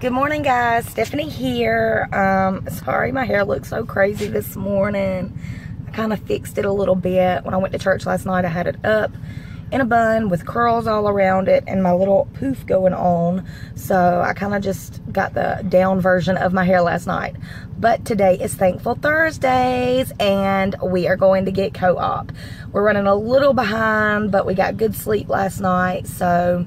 Good morning, guys. Stephanie here. Um, sorry, my hair looks so crazy this morning. I kind of fixed it a little bit. When I went to church last night, I had it up in a bun with curls all around it and my little poof going on. So I kind of just got the down version of my hair last night. But today is Thankful Thursdays and we are going to get co-op. We're running a little behind, but we got good sleep last night. So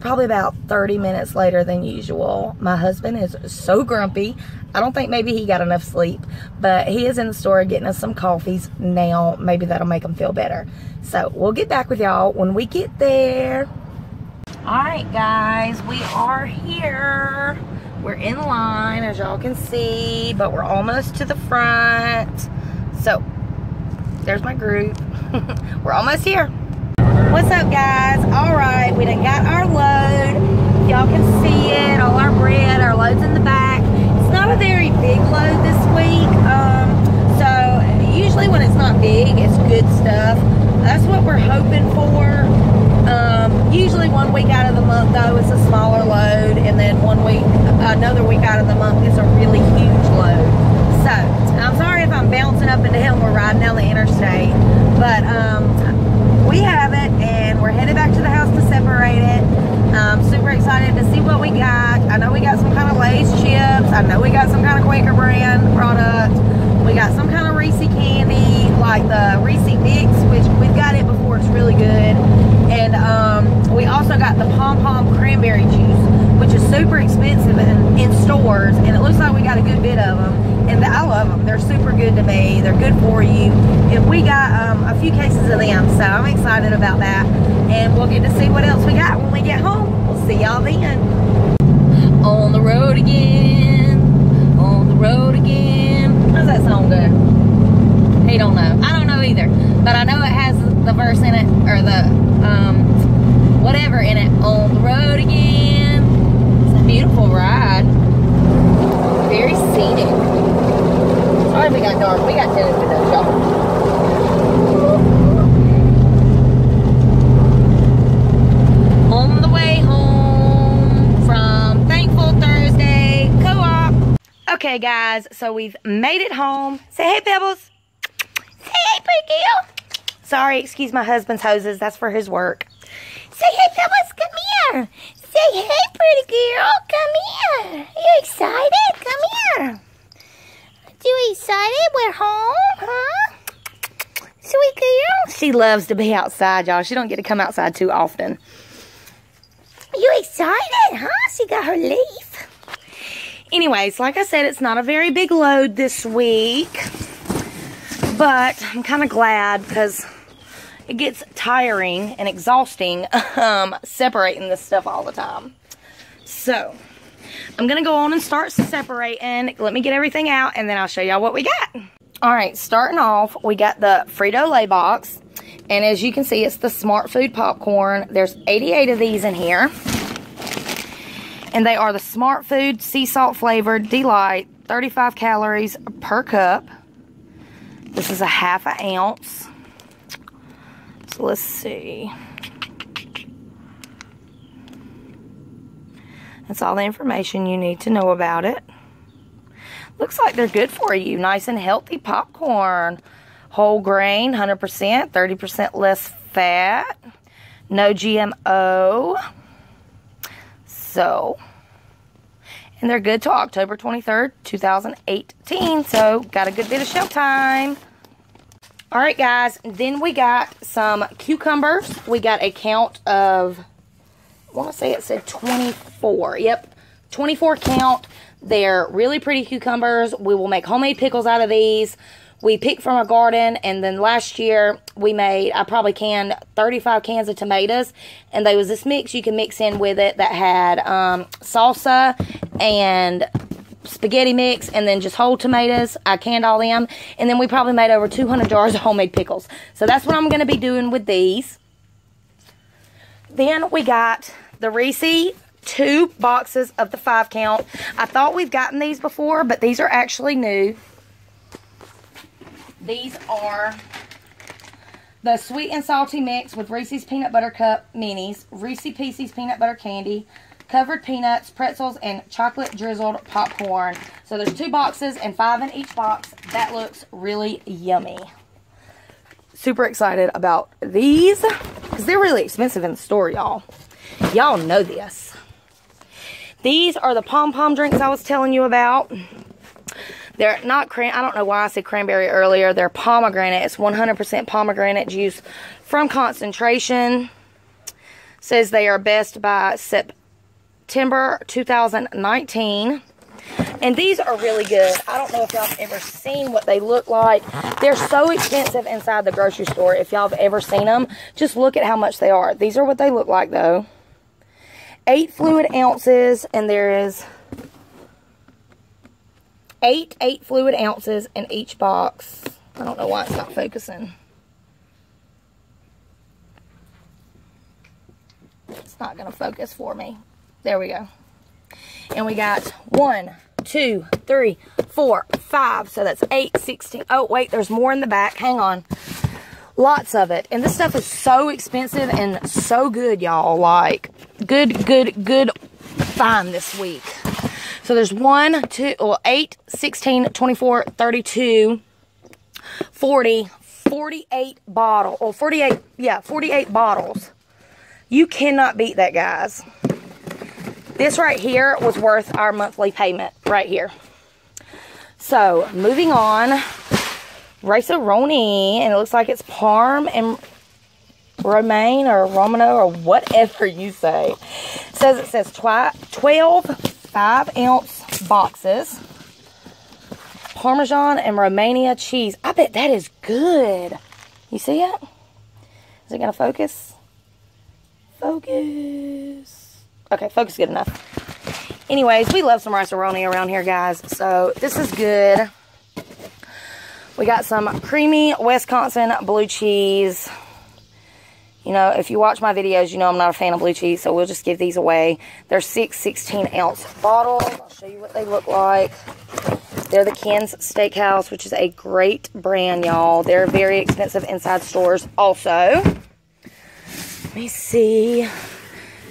probably about 30 minutes later than usual. My husband is so grumpy. I don't think maybe he got enough sleep, but he is in the store getting us some coffees now. Maybe that'll make him feel better. So we'll get back with y'all when we get there. All right, guys, we are here. We're in line, as y'all can see, but we're almost to the front. So there's my group. we're almost here. What's up, guys? All right, we done got our load. Y'all can see it, all our bread, our load's in the back. It's not a very big load this week. Um, so usually when it's not big, it's good stuff. That's what we're hoping for. Um, usually one week out of the month, though, it's a smaller load. And then one week, another week out of the month, it's a really huge load. So, I'm sorry if I'm bouncing up into him. We're riding down the interstate. But, um, we have it and we're headed back to the house to separate it. I'm super excited to see what we got. I know we got some kind of Lay's chips. I know we got some kind of Quaker brand product. We got some kind of Reese candy, like the Reese Mix, which we've got it before. It's really good. And um, we also got the Pom Pom cranberry juice, which is super expensive in, in stores. And it looks like we got a good bit of them and I love them. They're super good to me. They're good for you. And we got um, a few cases of them, so I'm excited about that. And we'll get to see what else we got when we get home. We'll see y'all then. On the road again, on the road again. How's that song go? He don't know. I don't know either. But I know it has the verse in it, or the um, whatever in it. On the road again. Beautiful ride. Very scenic. Sorry we got dark. We got tennis to do, y'all. On the way home from Thankful Thursday Co-op. Okay, guys, so we've made it home. Say hey, Pebbles. Say hey, pretty. Sorry, excuse my husband's hoses. That's for his work. Say hey, Pebbles, come here. Say hey, pretty girl, come here. Are you excited? Come here. You excited? We're home, huh? Sweet girl. She loves to be outside, y'all. She don't get to come outside too often. You excited, huh? She got her leaf. Anyways, like I said, it's not a very big load this week. But I'm kind of glad because it gets tiring and exhausting um, separating this stuff all the time. So, I'm going to go on and start separating. Let me get everything out and then I'll show y'all what we got. All right, starting off, we got the Frito-Lay box. And as you can see, it's the Smart Food Popcorn. There's 88 of these in here. And they are the Smart Food Sea Salt Flavored Delight, 35 calories per cup. This is a half an ounce. Let's see. That's all the information you need to know about it. Looks like they're good for you. Nice and healthy popcorn. Whole grain, 100%, 30% less fat. No GMO. So, and they're good till October 23rd, 2018. So, got a good bit of shelf time. All right, guys. Then we got some cucumbers. We got a count of I want to say it said 24. Yep, 24 count. They're really pretty cucumbers. We will make homemade pickles out of these. We picked from our garden, and then last year we made, I probably canned 35 cans of tomatoes, and there was this mix you can mix in with it that had um, salsa and spaghetti mix and then just whole tomatoes. I canned all them. And then we probably made over 200 jars of homemade pickles. So that's what I'm going to be doing with these. Then we got the Reese two boxes of the five count. I thought we've gotten these before, but these are actually new. These are the sweet and salty mix with Reese's Peanut Butter Cup Minis, Reese Pieces Peanut Butter Candy, covered peanuts, pretzels, and chocolate drizzled popcorn. So there's two boxes and five in each box. That looks really yummy. Super excited about these because they're really expensive in the store, y'all. Y'all know this. These are the pom pom drinks I was telling you about. They're not cran. I don't know why I said cranberry earlier. They're pomegranate. It's 100% pomegranate juice from concentration. Says they are best by September 2019. And these are really good. I don't know if y'all have ever seen what they look like. They're so expensive inside the grocery store. If y'all have ever seen them, just look at how much they are. These are what they look like, though. Eight fluid ounces, and there is eight eight fluid ounces in each box. I don't know why it's not focusing. It's not going to focus for me. There we go. And we got one, two, three, four, five. So that's eight, 16. Oh, wait, there's more in the back. Hang on. Lots of it. And this stuff is so expensive and so good, y'all. Like, good, good, good find this week. So there's one, two, well, 8, 16, 24, 32, 40, 48 bottle, or 48, yeah, 48 bottles. You cannot beat that, guys. This right here was worth our monthly payment right here. So, moving on. Rice-A-Roni, and it looks like it's Parm and Romaine or Romano or whatever you say. It says it says 12 5 ounce boxes. Parmesan and Romania cheese. I bet that is good. You see it? Is it going to focus? Focus. Okay, focus good enough. Anyways, we love some rice-a-roni around here, guys. So, this is good. We got some creamy Wisconsin blue cheese. You know, if you watch my videos, you know I'm not a fan of blue cheese, so we'll just give these away. They're six 16-ounce bottles. I'll show you what they look like. They're the Ken's Steakhouse, which is a great brand, y'all. They're very expensive inside stores also. Let me see.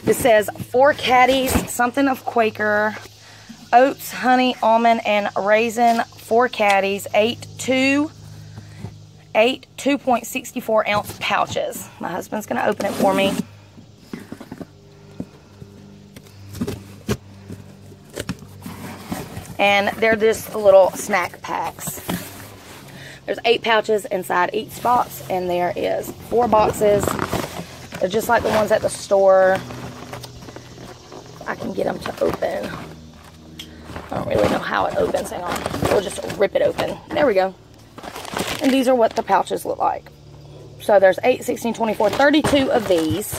This says four caddies, something of Quaker, oats, honey, almond, and raisin, four caddies, eight, two, eight 2.64 ounce pouches. My husband's going to open it for me. And they're just little snack packs. There's eight pouches inside each box, and there is four boxes. They're just like the ones at the store. I can get them to open. I don't really know how it opens. Hang on. We'll just rip it open. There we go. And these are what the pouches look like. So there's 8, 16, 24, 32 of these.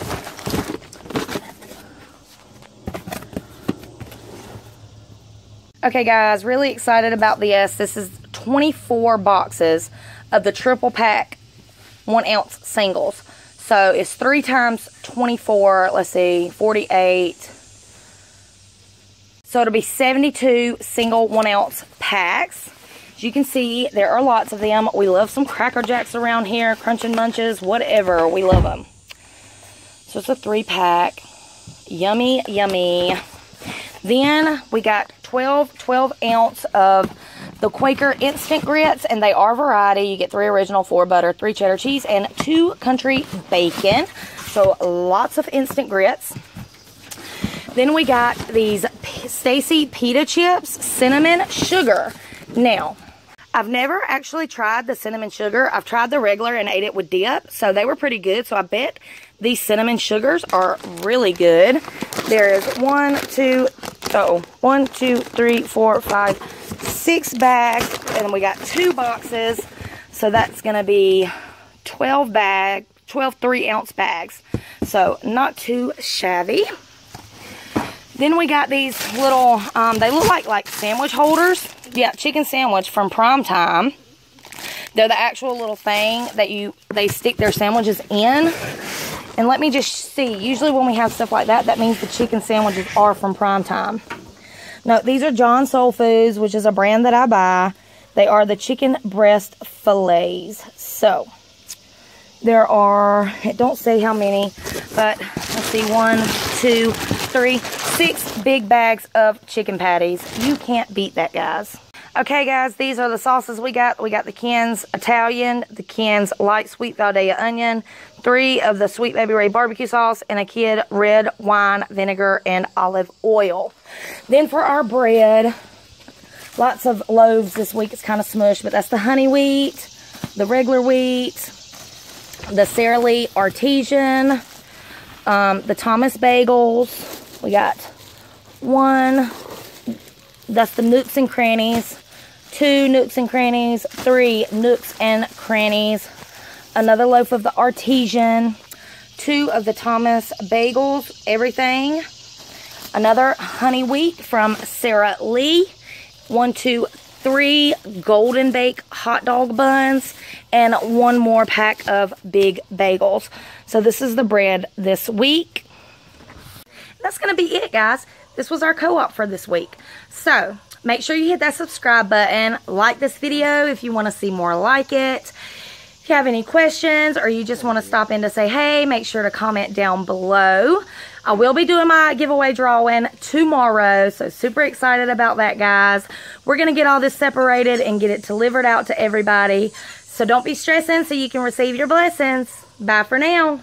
Okay, guys, really excited about this. This is 24 boxes of the triple pack one ounce singles. So it's three times 24, let's see, 48, so it'll be 72 single one ounce packs. As you can see, there are lots of them. We love some Cracker Jacks around here, Crunch Munches, whatever. We love them. So it's a three pack. Yummy, yummy. Then we got 12, 12 ounce of the Quaker Instant Grits, and they are variety. You get three original, four butter, three cheddar cheese, and two country bacon. So lots of instant grits. Then we got these Stacy Pita Chips Cinnamon Sugar. Now, I've never actually tried the cinnamon sugar. I've tried the regular and ate it with dip, so they were pretty good. So I bet these cinnamon sugars are really good. There is one, two, oh, one, two, three, four, five, six bags, and we got two boxes. So that's going to be 12 bag, 12 three ounce bags. So not too shabby. Then we got these little, um, they look like like sandwich holders. Yeah, chicken sandwich from Prime Time. They're the actual little thing that you they stick their sandwiches in. And let me just see. Usually when we have stuff like that, that means the chicken sandwiches are from Prime Time. No, these are John Soules Foods, which is a brand that I buy. They are the chicken breast fillets. So, there are, it don't say how many, but let's see, one, two, three, six big bags of chicken patties. You can't beat that, guys. Okay, guys, these are the sauces we got. We got the Ken's Italian, the Ken's Light Sweet Vidalia Onion, three of the Sweet Baby Ray barbecue sauce, and a kid red wine, vinegar, and olive oil. Then for our bread, lots of loaves this week. It's kind of smushed, but that's the honey wheat, the regular wheat, the Sara Lee Artesano, um, the Thomas Bagels. We got one, that's the Nooks and Crannies. Two nooks and crannies, three nooks and crannies, another loaf of the artesano, two of the Thomas bagels, everything, another honey wheat from Sara Lee, one, two, three golden bake hot dog buns, and one more pack of big bagels. So this is the bread this week. That's going to be it, guys. This was our co-op for this week. So, Make sure you hit that subscribe button. Like this video if you want to see more like it. If you have any questions or you just want to stop in to say hey, make sure to comment down below. I will be doing my giveaway drawing tomorrow, so super excited about that, guys. We're going to get all this separated and get it delivered out to everybody. So don't be stressing so you can receive your blessings. Bye for now.